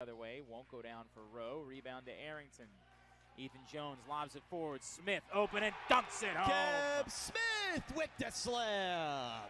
other way. Won't go down for Rowe. Rebound to Arrington. Ethan Jones lobs it forward. Smith open and dunks it home. Cam Smith with the slam.